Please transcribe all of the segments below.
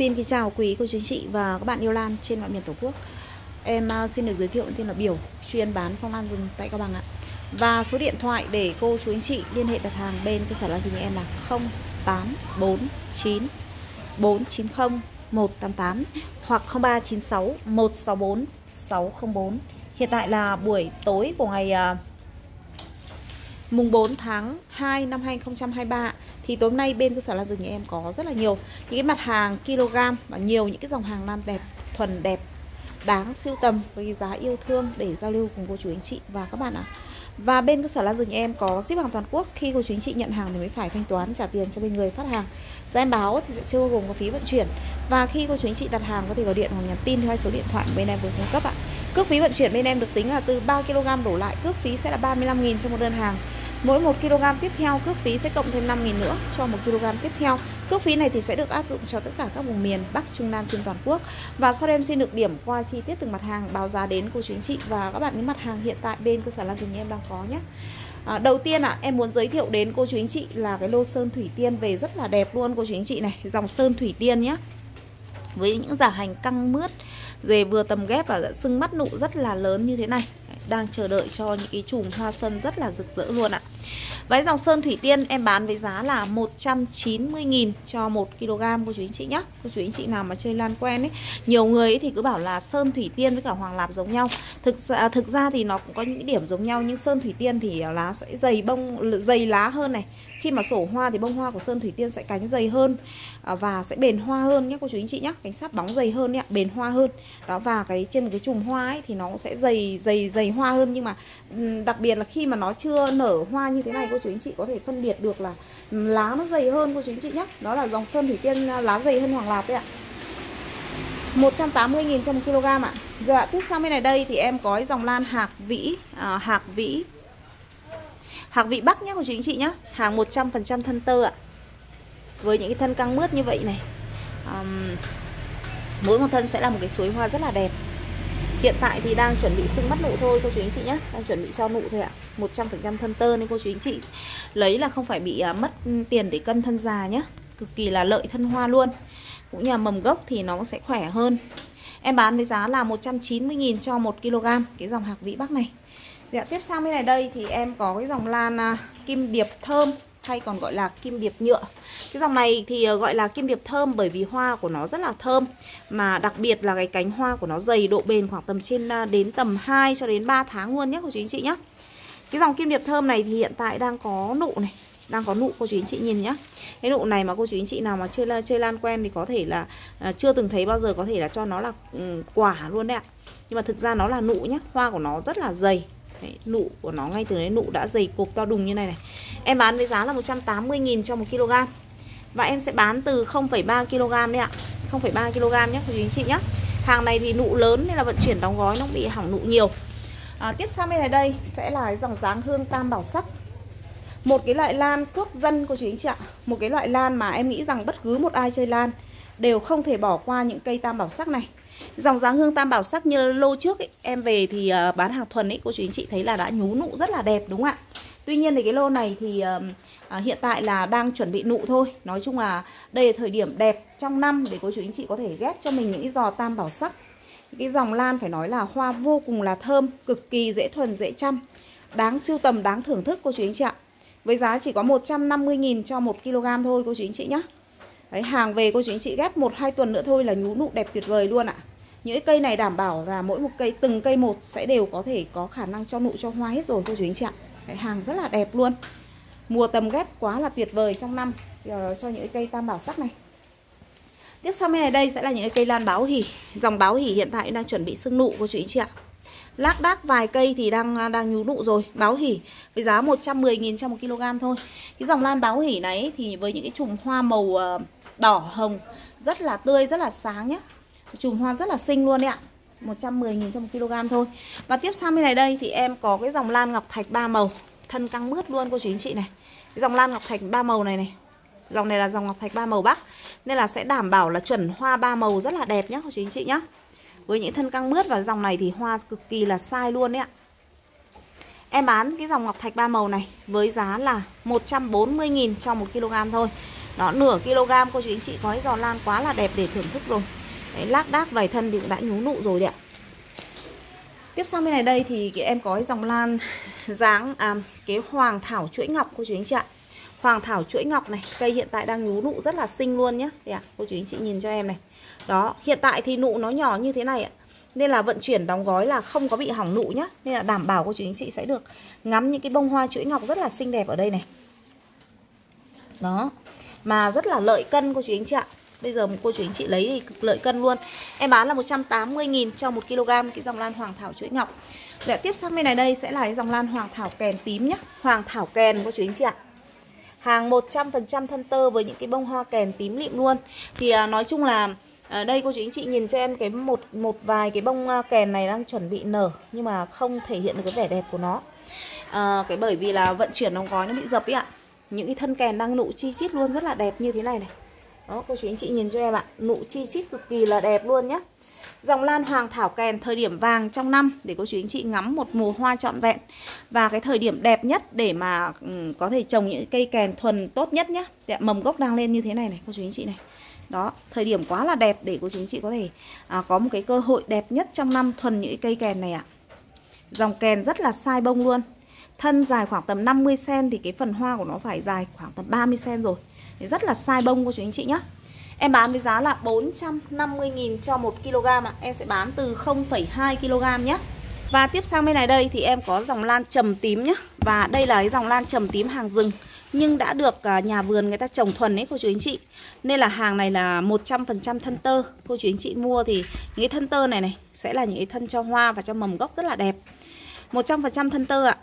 Xin kính chào quý cô chú anh chị và các bạn yêu lan trên mọi miền Tổ quốc. Em à, xin được giới thiệu tên là Biểu, chuyên bán phong lan rừng tại Cao Bằng ạ. Và số điện thoại để cô chú anh chị liên hệ đặt hàng bên cơ sở lan rừng em là 0849 490 188 hoặc 0396 164 604 Hiện tại là buổi tối của ngày à, mùng 4 tháng 2 năm 2023 thì tối nay bên cơ sở lan rừng nhà em có rất là nhiều những cái mặt hàng kg và nhiều những cái dòng hàng lan đẹp, thuần đẹp, đáng siêu tầm với giá yêu thương để giao lưu cùng cô chú anh chị và các bạn ạ. Và bên cơ sở Lan Rừng nhà em có ship hàng toàn quốc, Khi cô chú anh chị nhận hàng thì mới phải thanh toán trả tiền cho bên người phát hàng. Giá em báo thì sẽ chưa bao gồm có phí vận chuyển. Và khi cô chú anh chị đặt hàng có thể gọi điện hoặc nhắn tin theo số điện thoại bên em vừa cung cấp ạ. Cước phí vận chuyển bên em được tính là từ 3kg đổ lại, Cước phí sẽ là 35.000 cho một đơn hàng. Mỗi 1 kg tiếp theo cước phí sẽ cộng thêm 5.000 nữa cho 1 kg tiếp theo. Cước phí này thì sẽ được áp dụng cho tất cả các vùng miền Bắc, Trung, Nam trên toàn quốc. Và sau đây em xin được điểm qua chi tiết từng mặt hàng báo giá đến cô chú anh chị và các bạn những mặt hàng hiện tại bên cơ sở Lan Rừng em đang có nhé. À, đầu tiên ạ, à, em muốn giới thiệu đến cô chú anh chị là cái lô sơn thủy tiên về rất là đẹp luôn cô chú anh chị này, dòng sơn thủy tiên nhé. Với những giả hành căng mướt, dề vừa tầm ghép và sưng mắt nụ rất là lớn như thế này đang chờ đợi cho những cái chùm hoa xuân rất là rực rỡ luôn ạ. Váy dòng sơn thủy tiên em bán với giá là 190.000 cho 1 kg cô chú anh chị nhé Cô chú anh chị nào mà chơi lan quen ấy Nhiều người ấy thì cứ bảo là sơn thủy tiên với cả hoàng lạp giống nhau. Thực ra, à, thực ra thì nó cũng có những điểm giống nhau Nhưng sơn thủy tiên thì à, lá sẽ dày bông dày lá hơn này khi mà sổ hoa thì bông hoa của sơn thủy tiên sẽ cánh dày hơn à, và sẽ bền hoa hơn nhé cô chú anh chị nhé. Cánh sáp bóng dày hơn nhé bền hoa hơn. Đó và cái trên một cái chùm hoa ấy thì nó sẽ dày dày dày hoa hơn. Nhưng mà đặc biệt là khi mà nó chưa nở hoa như thế này cô chú anh chị có thể phân biệt được là lá nó dày hơn cô chú anh chị nhé. Đó là dòng sơn thủy tiên à, lá dày hơn hoàng lạp đấy ạ. 180.000 trong 1 kg ạ. Dạ, tiếp sang bên này đây thì em có dòng lan hạc vĩ à, Hạc vĩ. Hạc vị Bắc nhé cô chú anh chị nhé. Hàng 100% thân tơ ạ. Với những cái thân căng mướt như vậy này. Um, Mỗi một thân sẽ là một cái suối hoa rất là đẹp. Hiện tại thì đang chuẩn bị sưng mắt nụ thôi cô chú anh chị nhé. Đang chuẩn bị cho nụ thôi ạ. 100% thân tơ nên cô chú anh chị Lấy là không phải bị uh, mất tiền để cân thân già nhé. Cực kỳ là lợi thân hoa luôn. Cũng như là mầm gốc thì nó sẽ khỏe hơn. Em bán với giá là 190.000 cho 1 kg Cái dòng hạc vĩ bắc này. Dạ tiếp sang bên này đây thì em có cái dòng lan à, kim điệp thơm hay còn gọi là kim điệp nhựa. Cái dòng này thì à, gọi là kim điệp thơm bởi vì hoa của nó rất là thơm Mà đặc biệt là cái cánh hoa của nó dày độ bền khoảng tầm trên à, đến tầm 2 cho đến 3 tháng luôn nhé cô chú anh chị nhé Cái dòng kim điệp thơm này thì hiện tại đang có nụ này đang có nụ cô chú anh chị nhìn nhá. Cái nụ này mà cô chú anh chị nào mà chơi chơi lan quen thì có thể là à, chưa từng thấy bao giờ có thể là cho nó là um, quả luôn đấy ạ. Nhưng mà thực ra nó là nụ nhá hoa của nó rất là dày. Đấy, nụ của nó ngay từ đấy nụ đã dày cục to đùng như này này. Em bán với giá là 180.000 cho 1 kg. Và em sẽ bán từ 0,3 kg đấy ạ. 0,3 kg nhé quý anh chị nhé Hàng này thì nụ lớn nên là vận chuyển đóng gói nó bị hỏng nụ nhiều. À, Tiếp sang bên này đây sẽ là dòng dáng hương tam bảo sắc. Một cái loại lan quốc dân cô chú anh chị ạ. Một cái loại lan mà em nghĩ rằng bất cứ một ai chơi lan Đều không thể bỏ qua những cây tam bảo sắc này Dòng dáng hương tam bảo sắc như lô trước ấy, em về thì uh, bán hàng thuần ấy cô chú anh chị thấy là đã nhú nụ rất là đẹp đúng không ạ? Tuy nhiên thì cái lô này thì uh, uh, hiện tại là đang chuẩn bị nụ thôi. Nói chung là đây là thời điểm đẹp trong năm để cô chú anh chị có thể ghép cho mình những cái giò tam bảo sắc. Cái dòng lan phải nói là hoa vô cùng là thơm, cực kỳ dễ thuần dễ chăm. Đáng siêu tầm, đáng thưởng thức cô chú anh chị ạ. Với giá chỉ có 150.000 cho 1 kg thôi cô chú anh chị nhé. Đấy, hàng về cô chú anh chị ghép 1-2 tuần nữa thôi là nhú nụ đẹp tuyệt vời luôn ạ. Những cây này đảm bảo là mỗi một cây từng cây một sẽ đều có thể có khả năng cho nụ cho hoa hết rồi cô chú anh chị ạ. Đấy, hàng rất là đẹp luôn. Mùa tầm ghép quá là tuyệt vời trong năm ờ, cho những cây tam bảo sắc này. Tiếp sau bên này đây sẽ là những cây lan báo hỉ. Dòng báo hỉ hiện tại đang chuẩn bị sưng nụ cô chú anh chị ạ. Lác đác vài cây thì đang đang nhú nụ rồi Báo hỉ với giá 110.000 cho 1 kg thôi Cái dòng lan báo hỉ này thì với những cái chùm hoa màu uh, đỏ hồng. Rất là tươi, rất là sáng nhé Chùm hoa rất là xinh luôn đấy ạ. 110.000 cho 1 kg thôi. Và tiếp sang bên này đây thì em có cái dòng lan ngọc thạch ba màu. Thân căng mướt luôn cô chú anh chị này. Cái dòng lan ngọc thạch ba màu này này. Dòng này là dòng ngọc thạch ba màu bắc. Nên là sẽ đảm bảo là chuẩn hoa ba màu rất là đẹp nhé cô chú anh chị nhé Với những thân căng mướt và dòng này thì hoa cực kỳ là sai luôn đấy ạ. Em bán cái dòng ngọc thạch ba màu này với giá là 140.000 cho 1 kg thôi. Đó, nửa kg cô chú anh chị có cái giò lan quá là đẹp để thưởng thức rồi. Đấy, lác đác vài thân thì cũng đã nhú nụ rồi đấy ạ. Tiếp sang bên này đây thì em có cái dòng lan dáng à, cái hoàng thảo chuỗi ngọc cô chú anh chị ạ. Hoàng thảo chuỗi ngọc này, cây hiện tại đang nhú nụ rất là xinh luôn nhé Đây ạ, cô chú anh chị nhìn cho em này. Đó, hiện tại thì nụ nó nhỏ như thế này ạ. Nên là vận chuyển đóng gói là không có bị hỏng nụ nhá. Nên là đảm bảo cô chú anh chị sẽ được ngắm những cái bông hoa chuỗi ngọc rất là xinh đẹp ở đây này. Đó. Mà rất là lợi cân cô chú anh chị ạ. Bây giờ cô chú anh chị lấy thì cực lợi cân luôn. Em bán là 180.000 cho 1 kg cái dòng lan hoàng thảo chuỗi ngọc. Để tiếp sang bên này đây sẽ là cái dòng lan hoàng thảo kèn tím nhá. Hoàng thảo kèn cô chú anh chị ạ. Hàng 100% thân tơ với những cái bông hoa kèn tím lịm luôn. Thì à, nói chung là ở đây cô chú anh chị nhìn cho em cái một một vài cái bông à, kèn này đang chuẩn bị nở nhưng mà không thể hiện được cái vẻ đẹp của nó. À, cái bởi vì là vận chuyển đóng gói nó bị dập ấy ạ những cái thân kèn đang nụ chi chít luôn rất là đẹp như thế này này. Đó cô chú anh chị nhìn cho em ạ. Nụ chi chít cực kỳ là đẹp luôn nhé Dòng lan hoàng thảo kèn thời điểm vàng trong năm để cô chú anh chị ngắm một mùa hoa trọn vẹn. Và cái thời điểm đẹp nhất để mà ừ, có thể trồng những cây kèn thuần tốt nhất nhé Mầm gốc đang lên như thế này này cô chú anh chị này. Đó thời điểm quá là đẹp để cô chú anh chị có thể à, có một cái cơ hội đẹp nhất trong năm thuần những cây kèn này ạ. Dòng kèn rất là sai bông luôn thân dài khoảng tầm 50 cm thì cái phần hoa của nó phải dài khoảng tầm 30 cm rồi thì rất là sai bông cô chú anh chị nhé Em bán với giá là 450.000 cho 1 kg ạ. Em sẽ bán từ 0,2 kg nhé. Và tiếp sang bên này đây thì em có dòng lan trầm tím nhé. Và đây là cái dòng lan trầm tím hàng rừng nhưng đã được à, nhà vườn người ta trồng thuần ấy cô chú anh chị nên là hàng này là 100% thân tơ cô chú anh chị mua thì những cái thân tơ này này sẽ là những cái thân cho hoa và cho mầm gốc rất là đẹp 100% thân tơ ạ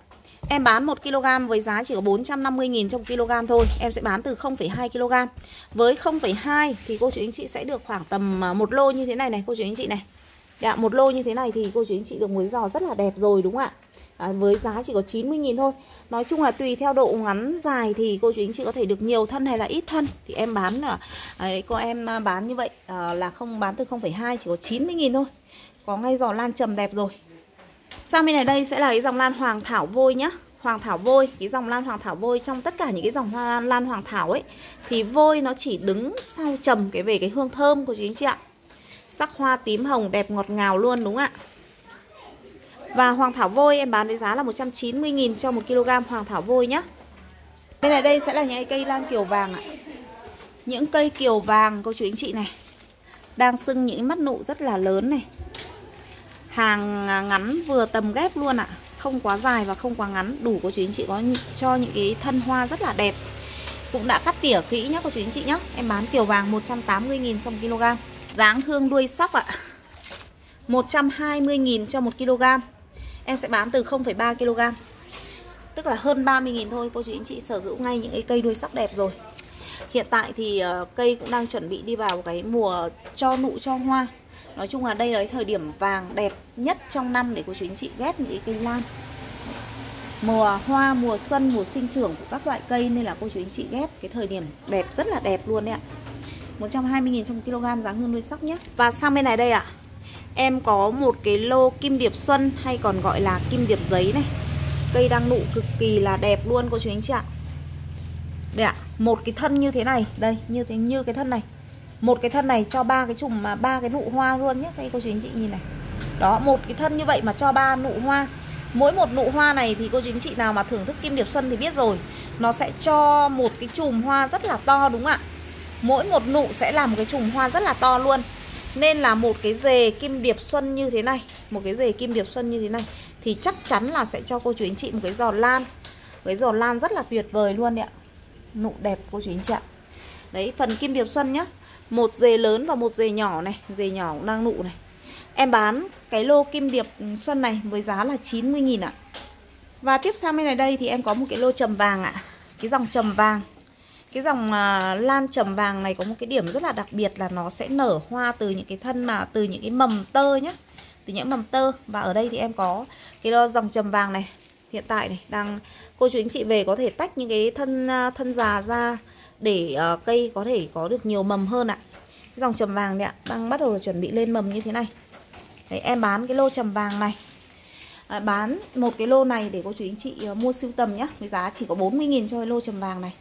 Em bán 1 kg với giá chỉ có 450.000 trong kg thôi. Em sẽ bán từ 0,2 kg. Với 0,2 thì cô chú anh chị sẽ được khoảng tầm à, một lô như thế này này cô chú anh chị này. Dạ, một lô như thế này thì cô chú anh chị được muối giò rất là đẹp rồi đúng không ạ? À, với giá chỉ có 90.000 thôi. Nói chung là tùy theo độ ngắn dài thì cô chú anh chị có thể được nhiều thân hay là ít thân. Thì em bán là đấy, cô em à, bán như vậy à, là không bán từ 0,2 chỉ có 90.000 thôi. Có ngay giò lan trầm đẹp rồi. Sang bên này đây sẽ là cái dòng lan hoàng thảo vôi nhá? Hoàng thảo vôi, cái dòng lan hoàng thảo vôi trong tất cả những cái dòng hoa lan hoàng thảo ấy Thì vôi nó chỉ đứng sau trầm cái về cái hương thơm của chị anh chị ạ. Sắc hoa tím hồng đẹp ngọt ngào luôn đúng không ạ? Và hoàng thảo vôi em bán với giá là 190.000 cho 1 kg hoàng thảo vôi nhá. Bên này đây sẽ là những cây lan kiều vàng ạ. Những cây kiều vàng cô chú anh chị này Đang sưng những mắt nụ rất là lớn này. Hàng à, ngắn vừa tầm ghép luôn ạ. À. Không quá dài và không quá ngắn. Đủ cô chú anh chị có cho những cái thân hoa rất là đẹp. Cũng đã cắt tỉa kỹ nhá cô chú anh chị nhá. Em bán kiểu vàng 180.000 trong kg. Dáng hương đuôi sóc ạ. à. 120.000 cho 1 kg. Em sẽ bán từ 0,3 kg. Tức là hơn 30.000 thôi. Cô chú anh chị sở hữu ngay những cái cây đuôi sóc đẹp rồi. Hiện tại thì ờ, cây cũng đang chuẩn bị đi vào cái mùa cho nụ cho hoa. Nói chung là đây là cái thời điểm vàng đẹp nhất trong năm để cô chú anh chị ghép những cái cây lan. Mùa hoa, mùa xuân, mùa sinh trưởng của các loại cây Nên là cô chú anh chị ghép cái thời điểm đẹp rất là đẹp luôn đấy ạ. 120.000 trong kg giá hương nuôi sóc nhé. Và sang bên này đây ạ. Em có một cái lô kim điệp xuân hay còn gọi là kim điệp giấy này. Cây đang nụ cực kỳ là đẹp luôn cô chú anh chị ạ. Đây ạ, một cái thân như thế này Đây, như thế như cái thân này. Một cái thân này cho ba cái chùm mà ba cái nụ hoa luôn nhé Đây cô chú anh chị nhìn này. Đó, một cái thân như vậy mà cho ba nụ hoa. Mỗi một nụ hoa này thì cô chú anh chị nào mà thưởng thức kim điệp xuân thì biết rồi. Nó sẽ cho một cái chùm hoa rất là to đúng không ạ? Mỗi một nụ sẽ là một cái chùm hoa rất là to luôn. Nên là một cái dề kim điệp xuân như thế này Một cái dề kim điệp xuân như thế này Thì chắc chắn là sẽ cho cô chú anh chị một cái giò lan. Cái giò lan rất là tuyệt vời luôn đấy ạ. Nụ đẹp cô chú anh chị ạ. Đấy phần kim điệp xuân nhá. Một dề lớn và một dề nhỏ này Dề nhỏ cũng đang nụ này. Em bán cái lô kim điệp xuân này với giá là 90.000 ạ. Và tiếp sang bên này đây thì em có một cái lô trầm vàng ạ. Cái dòng trầm vàng. Cái dòng à, lan trầm vàng này có một cái điểm rất là đặc biệt là nó sẽ nở hoa từ những cái thân mà từ những cái mầm tơ nhá, từ những mầm tơ. Và ở đây thì em có cái dòng trầm vàng này. Hiện tại này đang cô chú anh chị về có thể tách những cái thân à, thân già ra để uh, cây có thể có được nhiều mầm hơn ạ. Cái dòng trầm vàng này ạ đang bắt đầu chuẩn bị lên mầm như thế này. Đấy, em bán cái lô trầm vàng này. À, bán một cái lô này để cô chú anh chị uh, mua sưu tầm nhé với giá chỉ có 40.000 cho cái lô trầm vàng này.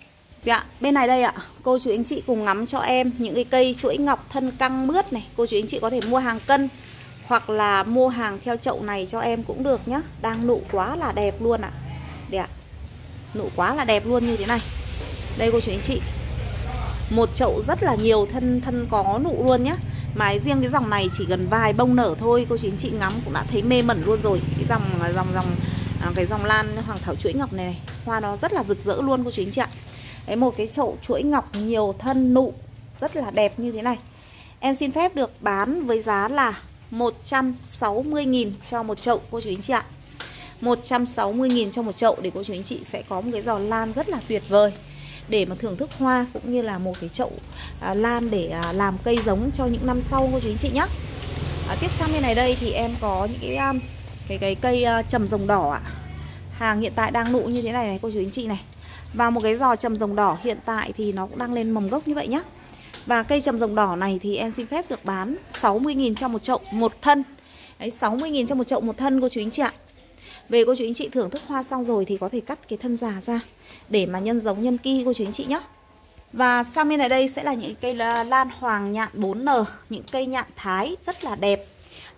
Dạ, bên này đây ạ, cô chú anh chị cùng ngắm cho em những cái cây chuỗi ngọc thân căng mướt này. Cô chú anh chị có thể mua hàng cân hoặc là mua hàng theo chậu này cho em cũng được nhá. Đang nụ quá là đẹp luôn ạ. Đây ạ, nụ quá là đẹp luôn như thế này. Đây cô chú anh chị. Một chậu rất là nhiều thân thân có nụ luôn nhá. Mái riêng cái dòng này chỉ gần vài bông nở thôi Cô chú anh chị ngắm cũng đã thấy mê mẩn luôn rồi. Cái dòng à, dòng dòng à, cái dòng lan hoàng thảo chuỗi ngọc này, này Hoa nó rất là rực rỡ luôn cô chú anh chị ạ. Đấy một cái chậu chuỗi ngọc nhiều thân nụ rất là đẹp như thế này. Em xin phép được bán với giá là 160.000 cho một chậu cô chú anh chị ạ. 160.000 cho một chậu để cô chú anh chị sẽ có một cái giò lan rất là tuyệt vời để mà thưởng thức hoa cũng như là một cái chậu à, lan để à, làm cây giống cho những năm sau cô chú anh chị nhé. À, tiếp sang bên này đây thì em có những cái um, cái cái cây uh, trầm rồng đỏ ạ. Hàng hiện tại đang nụ như thế này này cô chú anh chị này. Và một cái giò trầm rồng đỏ hiện tại thì nó cũng đang lên mầm gốc như vậy nhá Và cây trầm rồng đỏ này thì em xin phép được bán 60.000 cho một chậu một thân Đấy 60.000 cho một chậu một thân cô chú anh chị ạ về cô chú anh chị thưởng thức hoa xong rồi thì có thể cắt cái thân già ra, Để mà nhân giống, nhân ki cô chú anh chị nhé. Và sang bên này đây sẽ là những cây lan hoàng nhạn 4N Những cây nhạn thái rất là đẹp.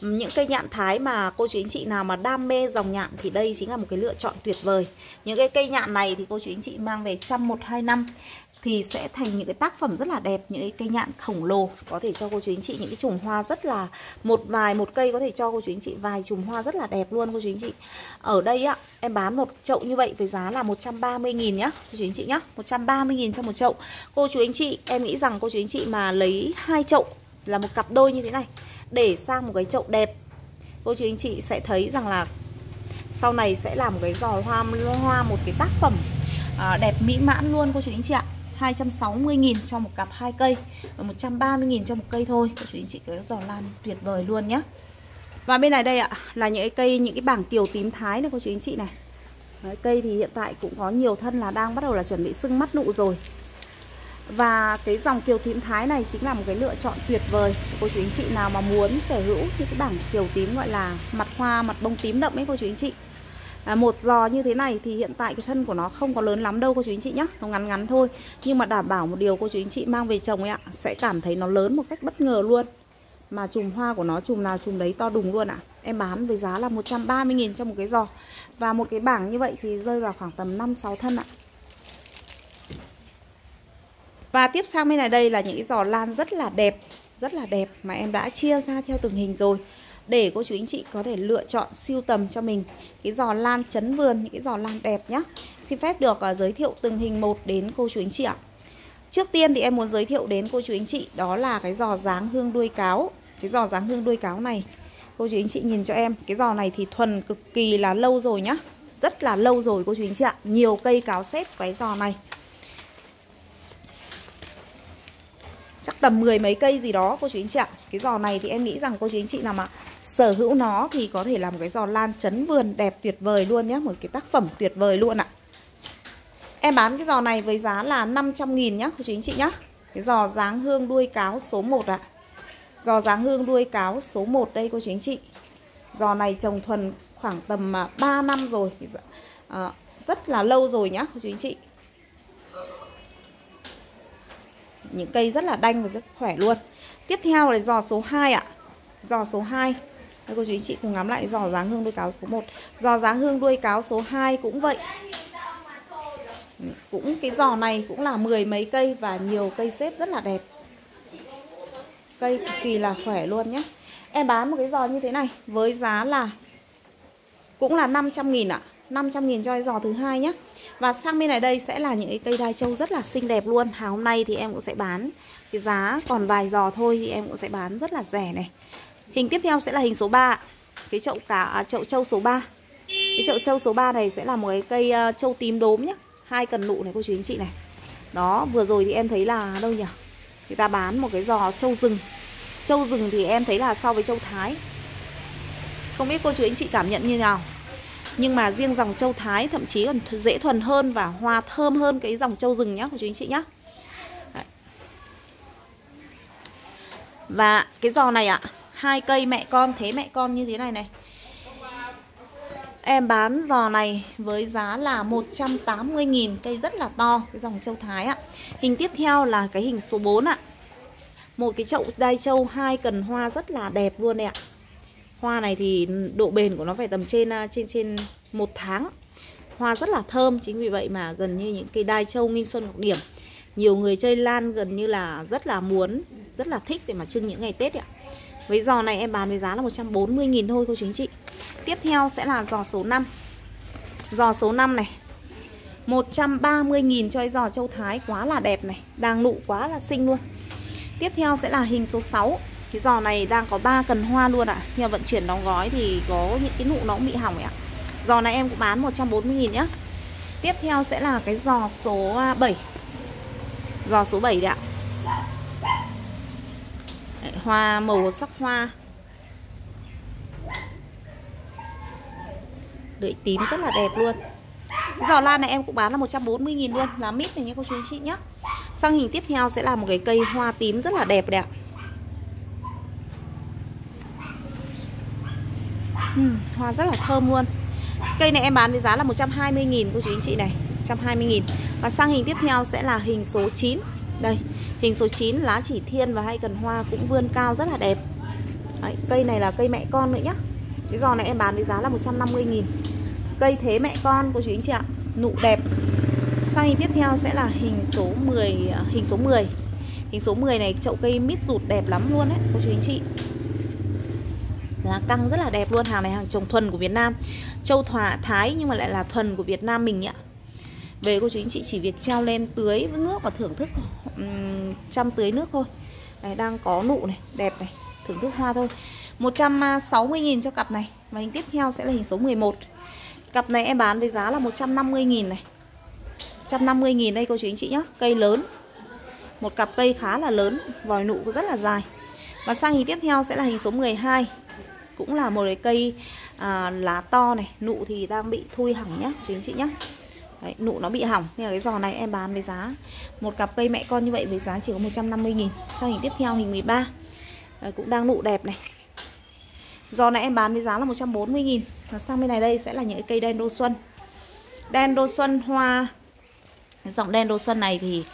Những cây nhạn thái mà cô chú anh chị nào mà đam mê dòng nhạn thì đây chính là một cái lựa chọn tuyệt vời. Những cái cây nhạn này thì cô chú anh chị mang về trăm một hai năm thì sẽ thành những cái tác phẩm rất là đẹp những cái cây nhạn khổng lồ. Có thể cho cô chú anh chị những cái chùm hoa rất là một vài một cây có thể cho cô chú anh chị vài chùm hoa rất là đẹp luôn cô chú anh chị. Ở đây á em bán một chậu như vậy với giá là 130 nghìn nhá cô chú anh chị nhá 130 nghìn cho một chậu. Cô chú anh chị em nghĩ rằng cô chú anh chị mà lấy hai chậu là một cặp đôi như thế này để sang một cái chậu đẹp cô chú anh chị sẽ thấy rằng là sau này sẽ là một cái giò hoa hoa một cái tác phẩm à, đẹp mỹ mãn luôn cô chú anh chị ạ. 260.000 cho một cặp hai cây và 130.000 cho một cây thôi. Cô chú anh chị cái giò lan tuyệt vời luôn nhé và bên này đây ạ là những cái cây những cái bảng kiều tím thái này cô chú anh chị này. Đấy, cây thì hiện tại cũng có nhiều thân là đang bắt đầu là chuẩn bị sưng mắt nụ rồi. Và cái dòng kiều tím thái này chính là một cái lựa chọn tuyệt vời. Cô chú anh chị nào mà muốn sở hữu những cái bảng kiều tím gọi là mặt hoa mặt bông tím đậm ấy cô chú anh chị à, một giò như thế này thì hiện tại cái thân của nó không có lớn lắm đâu cô chú anh chị nhé nó ngắn ngắn thôi. Nhưng mà đảm bảo một điều cô chú anh chị mang về trồng ấy ạ sẽ cảm thấy nó lớn một cách bất ngờ luôn. Mà chùm hoa của nó chùm nào chùm đấy to đùng luôn ạ. Em bán với giá là 130.000 cho một cái giò. Và một cái bảng như vậy thì rơi vào khoảng tầm 5-6 thân ạ. Và tiếp sang bên này đây là những cái giò lan rất là đẹp Rất là đẹp mà em đã chia ra theo từng hình rồi. Để cô chú anh chị có thể lựa chọn siêu tầm cho mình. Cái giò lan chấn vườn, những cái giò lan đẹp nhá. Xin phép được uh, giới thiệu từng hình một đến cô chú anh chị ạ. Trước tiên thì em muốn giới thiệu đến cô chú anh chị Đó là cái giò dáng hương đuôi cáo. Cái giò dáng hương đuôi cáo này Cô chú anh chị nhìn cho em. Cái giò này thì thuần cực kỳ là lâu rồi nhá. Rất là lâu rồi cô chú anh chị ạ. Nhiều cây cáo xếp cái giò này. Chắc tầm mười mấy cây gì đó cô chú anh chị ạ. Cái giò này thì em nghĩ rằng cô chú anh chị nào mà sở hữu nó thì có thể làm một cái giò lan chấn vườn đẹp tuyệt vời luôn nhé một cái tác phẩm tuyệt vời luôn ạ. Em bán cái giò này với giá là 500 nghìn nhá cô chú anh chị nhá. Cái giò dáng hương đuôi cáo số 1 ạ. Giò dáng hương đuôi cáo số 1 đây cô chú anh chị. Giò này trồng thuần khoảng tầm à, 3 năm rồi. À, rất là lâu rồi nhá cô chú anh chị. Những cây rất là đanh và rất khỏe luôn. Tiếp theo là giò số 2 ạ. Giò số 2 đây cô chú anh chị cùng ngắm lại giò dáng hương đuôi cáo số 1 giò dáng hương đuôi cáo số 2 cũng vậy. Ừ, cũng cái giò này cũng là mười mấy cây và nhiều cây xếp rất là đẹp. Cây cực kỳ là khỏe luôn nhé. Em bán một cái giò như thế này với giá là, cũng là 500 nghìn ạ. 500 nghìn cho cái giò thứ hai nhé. Và sang bên này đây sẽ là những cái cây đai trâu rất là xinh đẹp luôn. Hàng hôm nay thì em cũng sẽ bán Cái giá còn vài giò thôi thì em cũng sẽ bán rất là rẻ này. Hình tiếp theo sẽ là hình số 3 Cái chậu cả à, chậu trâu số 3 Cái chậu trâu số 3 này sẽ là một cái cây uh, trâu tím đốm nhé hai cần nụ này cô chú anh chị này. Đó vừa rồi thì em thấy là đâu nhỉ? Người ta bán một cái giò trâu rừng. Trâu rừng thì em thấy là so với trâu Thái. Không biết cô chú anh chị cảm nhận như nào? Nhưng mà riêng dòng châu Thái thậm chí còn dễ thuần hơn và hoa thơm hơn cái dòng châu rừng nhá của chú anh chị nhá. Và cái giò này ạ hai cây mẹ con, thế mẹ con như thế này này. Em bán giò này với giá là 180.000 Cây rất là to, Cái dòng châu Thái ạ. Hình tiếp theo là cái hình số 4 ạ. Một cái chậu đai châu hai cần hoa rất là đẹp luôn đấy ạ. Hoa này thì độ bền của nó phải tầm trên à, trên trên một tháng. Hoa rất là thơm, Chính vì vậy mà gần như những cây đai châu nghinh xuân ngọc điểm. Nhiều người chơi lan gần như là rất là muốn, Rất là thích để mà trưng những ngày Tết ạ. Với giò này em bán với giá là 140.000 thôi, cô chú anh chị. Tiếp theo sẽ là giò số 5 Giò số 5 này 130.000 cho cái giò châu Thái, quá là đẹp này, Đang nụ quá là xinh luôn. Tiếp theo sẽ là hình số 6 Cái giò này đang có 3 cần hoa luôn ạ. À. Nhưng vận chuyển đóng gói thì có những cái nụ nó cũng bị hỏng ạ. À. Giò này em cũng bán 140.000 nhá. Tiếp theo sẽ là cái giò số à, 7 Giò số 7 đấy ạ. Đấy, Hoa màu sắc hoa. Đợi tím rất là đẹp luôn. Cái Giò lan này em cũng bán là 140.000 luôn Lá mít này nha cô chú anh chị nhé Sang hình tiếp theo sẽ là một cái cây hoa tím rất là đẹp đẹp uhm, Hoa rất là thơm luôn. Cây này em bán với giá là 120.000 cô chú anh chị này 120.000 Và sang hình tiếp theo sẽ là hình số 9 đây Hình số 9 lá chỉ thiên và hai cần hoa cũng vươn cao rất là đẹp. Đấy, Cây này là cây mẹ con nữa nhá. Cái giò này em bán với giá là 150 nghìn. Cây thế mẹ con cô chú anh chị ạ Nụ đẹp. Sang hình tiếp theo sẽ là hình số 10 à, Hình số 10 Hình số 10 này chậu cây mít rụt đẹp lắm luôn đấy cô chú anh chị. Lá căng rất là đẹp luôn Hàng này hàng trồng thuần của Việt Nam. Châu Thỏa Thái nhưng mà lại là thuần của Việt Nam mình ạ về cô chú anh chị chỉ việc treo lên tưới với nước và thưởng thức um, Chăm tưới nước thôi. Đây đang có nụ này Đẹp này Thưởng thức hoa thôi. 160.000 à, cho cặp này. Và hình tiếp theo sẽ là hình số 11 Cặp này em bán với giá là 150.000 này. 150.000 đây cô chú anh chị nhé Cây lớn. Một cặp cây khá là lớn Vòi nụ rất là dài. Và sang hình tiếp theo sẽ là hình số 12 Cũng là một cái cây à, lá to này Nụ thì đang bị thui hỏng nhá Chú anh chị nhé Đấy, nụ nó bị hỏng Nên là cái giò này em bán với giá Một cặp cây mẹ con như vậy với giá chỉ có 150 nghìn. Sang hình tiếp theo hình 13 Đấy, Cũng đang nụ đẹp này. Giò này em bán với giá là 140 nghìn. Và sang bên này đây sẽ là những cây đen đô xuân. Đen đô xuân hoa. Dòng đen đô xuân này thì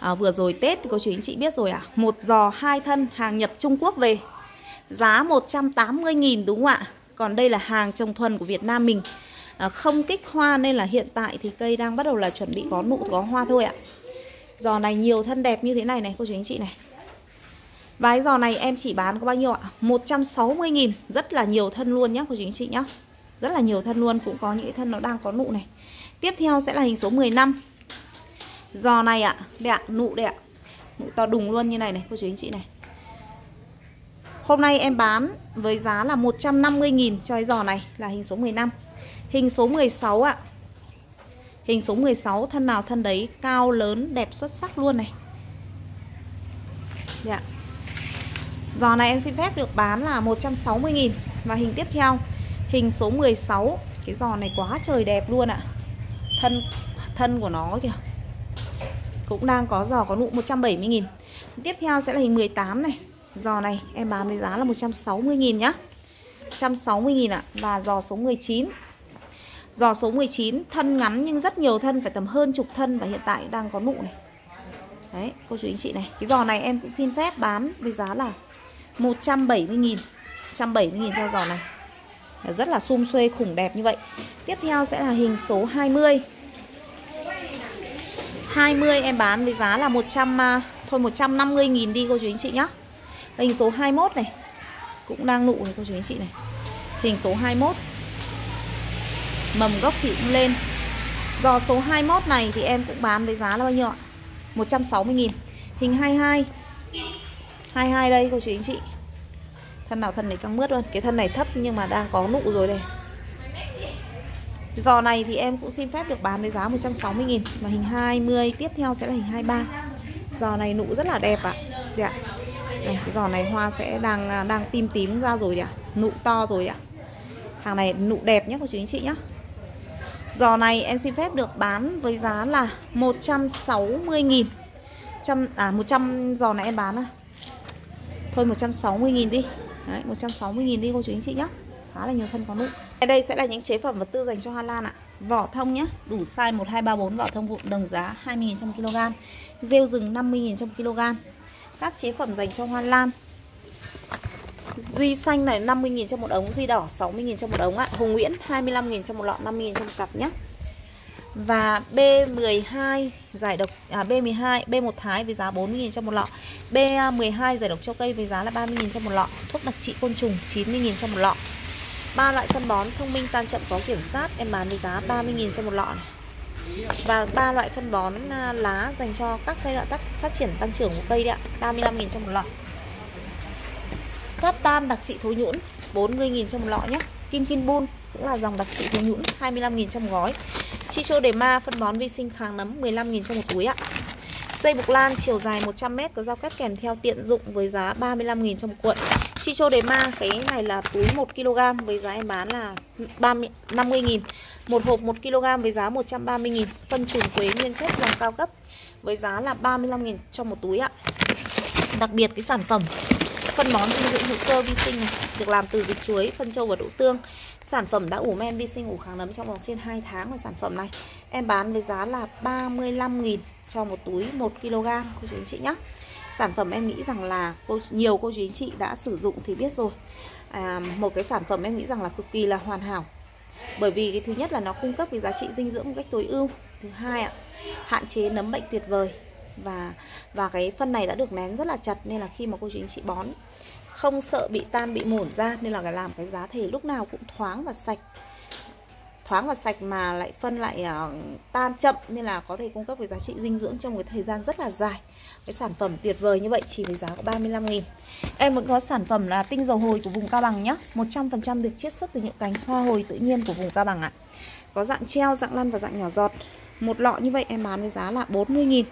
à, vừa rồi Tết thì cô chú anh chị biết rồi à? Một giò hai thân hàng nhập Trung Quốc về. Giá 180 nghìn đúng không ạ? Còn đây là hàng trồng thuần của Việt Nam mình. À, không kích hoa nên là hiện tại thì cây đang bắt đầu là chuẩn bị có nụ có hoa thôi ạ. Giò này nhiều thân đẹp như thế này này cô chú anh chị này. Và giò này em chỉ bán có bao nhiêu ạ? 160.000 Rất là nhiều thân luôn nhá cô chú anh chị nhá. Rất là nhiều thân luôn Cũng có những cái thân nó đang có nụ này. Tiếp theo sẽ là hình số 15 Giò này ạ Đây ạ, nụ đây ạ. Nụ to đùng luôn như này này cô chú anh chị này. Hôm nay em bán với giá là 150.000 cho cái giò này là hình số 15 Hình số 16 ạ. Hình số 16 thân nào thân đấy, cao, lớn, đẹp, xuất sắc luôn này. Dạ. Giò này em xin phép được bán là 160.000 Và hình tiếp theo, Hình số 16 Cái giò này quá trời đẹp luôn ạ. Thân thân của nó kìa. Cũng đang có giò có nụ 170.000 Tiếp theo sẽ là hình 18 này. Giò này em bán với giá là 160.000 nhá. 160.000 ạ. Và giò số 19 Giò số 19 thân ngắn nhưng rất nhiều thân, Phải tầm hơn chục thân Và hiện tại đang có nụ này. Đấy, cô chú anh chị này. Cái giò này em cũng xin phép bán với giá là 170.000 170.000 cho giò này. Rất là sum xuê, khủng đẹp như vậy. Tiếp theo sẽ là hình số 20 20 em bán với giá là 100 à, Thôi 150.000 đi cô chú anh chị nhá. Hình số 21 này. Cũng đang nụ này cô chú anh chị này. Hình số 21 Mầm gốc thì cũng lên. Giò số 21 này thì em cũng bán với giá là bao nhiêu ạ? 160.000 Hình 22 22 đây cô chú anh chị. Thân nào thân này căng mướt luôn. Cái thân này thấp nhưng mà đang có nụ rồi đây. Giò này thì em cũng xin phép được bán với giá 160 nghìn. Và hình 20 tiếp theo sẽ là hình 23 Giò này nụ rất là đẹp ạ. À. ạ Đây, cái giò này hoa sẽ đang à, đang tim tím ra rồi ạ. Nụ to rồi ạ. Hàng này nụ đẹp nhé cô chú anh chị nhé Giò này em xin phép được bán với giá là 160.000 trăm à 100 giò này em bán à? Thôi 160.000 đi. Đấy 160.000 đi cô chú anh chị nhá. khá là nhiều thân có nụ. Đây sẽ là những chế phẩm vật tư dành cho hoa lan ạ. Vỏ thông nhá, đủ size 1 2 3 4 vỏ thông vụn đồng giá 20.000 trong kg. Rêu rừng 50.000 trong kg. Các chế phẩm dành cho hoa lan. Duy xanh này 50.000 cho một ống Duy đỏ 60.000 cho một ống ạ Hùng Nguyễn 25.000 cho một lọ 50.000 trong một cặp nhé và B12 giải độc à, B12 B1 Thái với giá 40.000 cho một lọ. B12 giải độc cho cây với giá là 30.000 cho một lọ. Thuốc đặc trị côn trùng 90.000 cho một lọ. ba loại phân bón thông minh tan chậm có kiểm soát em bán với giá 30.000 cho một lọ này. Và ba loại phân bón à, lá dành cho các giai đoạn phát triển tăng trưởng của cây đấy ạ, 35.000 cho một lọ. Cát tan đặc trị thối nhũn 40.000 trong một lọ nhé. Kin Kin Bun cũng là dòng đặc trị thối nhũn 25.000 trong gói. Chicho đề ma phân bón vi sinh kháng nấm 15.000 trong một túi ạ. Dây buộc lan chiều dài 100m có giao cắt kèm theo tiện dụng với giá 35.000 trong một cuộn. Chicho đề ma, cái này là túi 1kg với giá em bán là 30 50.000. Một hộp 1kg với giá 130.000. Phân trùng quế nguyên chất dòng cao cấp, với giá là 35.000 trong một túi ạ. Đặc biệt cái sản phẩm phân bón dinh dưỡng hữu cơ vi sinh này, được làm từ dịch chuối, phân trâu và đậu tương. Sản phẩm đã ủ men vi sinh ủ kháng nấm trong vòng trên 2 tháng và sản phẩm này em bán với giá là 35.000 cho một túi 1 kg cô chú anh chị nhé. Sản phẩm em nghĩ rằng là cô nhiều cô chú anh chị đã sử dụng thì biết rồi. À, một cái sản phẩm em nghĩ rằng là cực kỳ là hoàn hảo. Bởi vì cái thứ nhất là nó cung cấp cái giá trị dinh dưỡng một cách tối ưu. Thứ hai ạ, hạn chế nấm bệnh tuyệt vời và và cái phân này đã được nén rất là chặt nên là khi mà cô chú anh chị bón không sợ bị tan bị mủn ra nên là cái làm cái giá thể lúc nào cũng thoáng và sạch. Thoáng và sạch mà lại phân lại uh, tan chậm nên là có thể cung cấp cái giá trị dinh dưỡng trong cái thời gian rất là dài. Cái sản phẩm tuyệt vời như vậy chỉ với giá có 35 nghìn. Em vẫn có sản phẩm là tinh dầu hồi của vùng Cao Bằng nhá. 100% được chiết xuất từ những cánh hoa hồi tự nhiên của vùng Cao Bằng ạ. Có dạng treo, dạng lăn và dạng nhỏ giọt. Một lọ như vậy em bán với giá là 40 nghìn.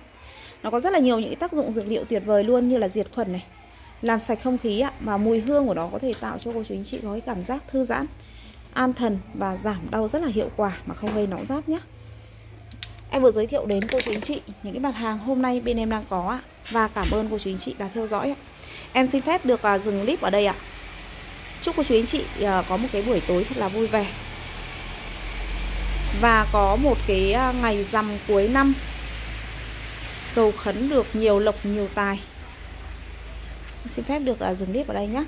Nó có rất là nhiều những cái tác dụng dược liệu tuyệt vời luôn như là diệt khuẩn này, làm sạch không khí ạ và mùi hương của nó có thể tạo cho cô chú anh chị có cái cảm giác thư giãn, an thần và giảm đau rất là hiệu quả mà không gây nóng rát nhé em vừa giới thiệu đến cô chú anh chị những cái mặt hàng hôm nay bên em đang có ạ, và cảm ơn cô chú anh chị đã theo dõi ạ. Em xin phép được à, dừng clip ở đây ạ. Chúc cô chú anh chị à, có một cái buổi tối thật là vui vẻ. Và có một cái à, ngày rằm cuối năm cầu khấn được nhiều lộc, nhiều tài. Xin phép được à, dừng clip ở đây nhé